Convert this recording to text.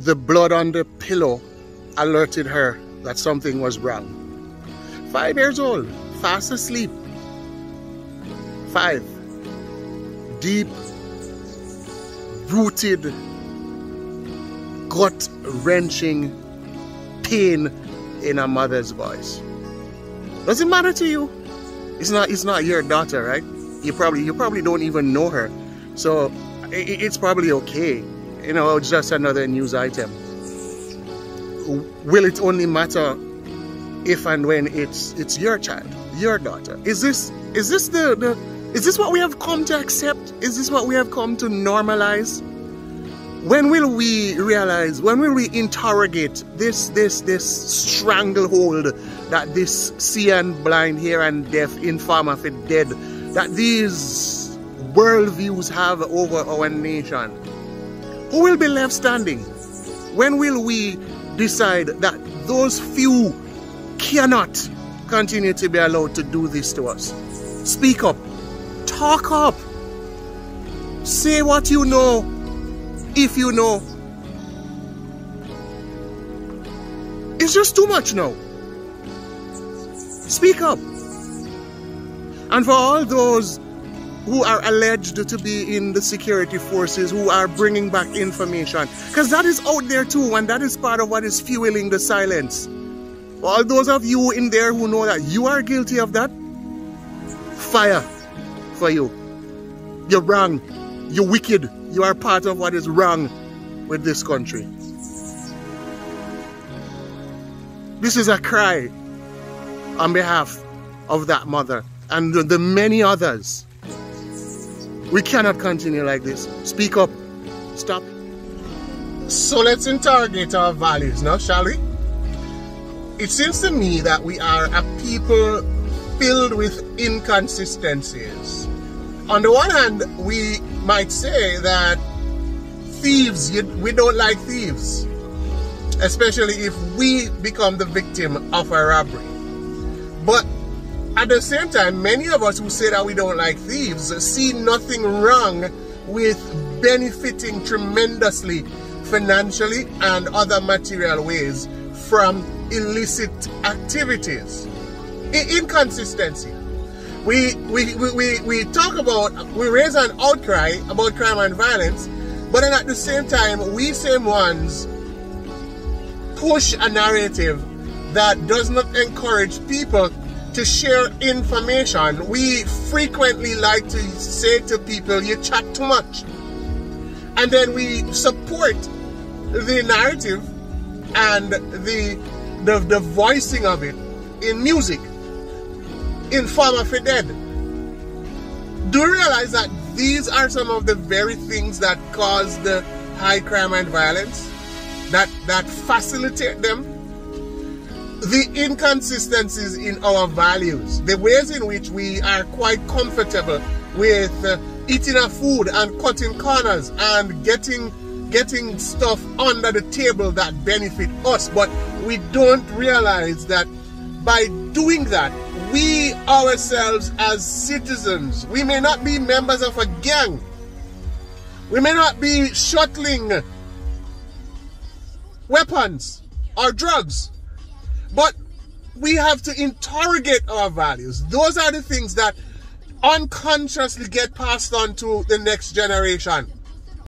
the blood on the pillow alerted her that something was wrong. Five years old, fast asleep. Five. Deep, rooted, gut wrenching pain in a mother's voice. Does it matter to you? It's not it's not your daughter, right? You probably you probably don't even know her. So it's probably okay. You know, just another news item. Will it only matter if and when it's it's your child, your daughter? Is this is this the, the is this what we have come to accept? Is this what we have come to normalize? When will we realize, when will we interrogate this this this stranglehold that this see and blind, hear and deaf, infirm of dead, that these worldviews have over our nation? Who will be left standing? When will we decide that those few cannot continue to be allowed to do this to us? Speak up. Talk up. Say what you know, if you know. It's just too much now. Speak up. And for all those who are alleged to be in the security forces who are bringing back information, because that is out there too, and that is part of what is fueling the silence. All those of you in there who know that you are guilty of that, fire for you. You're wrong. You're wicked. You are part of what is wrong with this country. This is a cry on behalf of that mother and the, the many others. We cannot continue like this. Speak up. Stop. So let's interrogate our values now, shall we? It seems to me that we are a people filled with inconsistencies. On the one hand, we might say that thieves, we don't like thieves, especially if we become the victim of a robbery. But at the same time, many of us who say that we don't like thieves see nothing wrong with benefiting tremendously financially and other material ways from illicit activities. Inconsistency. We, we, we, we talk about, we raise an outcry about crime and violence, but then at the same time, we same ones push a narrative that does not encourage people to share information. We frequently like to say to people, you chat too much. And then we support the narrative and the, the, the voicing of it in music, in Farmer for Dead. Do you realize that these are some of the very things that cause the high crime and violence? That, that facilitate them? The inconsistencies in our values, the ways in which we are quite comfortable with uh, eating our food and cutting corners and getting getting stuff under the table that benefit us, but we don't realize that by doing that, we ourselves as citizens, we may not be members of a gang, we may not be shuttling weapons or drugs, but we have to interrogate our values. Those are the things that unconsciously get passed on to the next generation.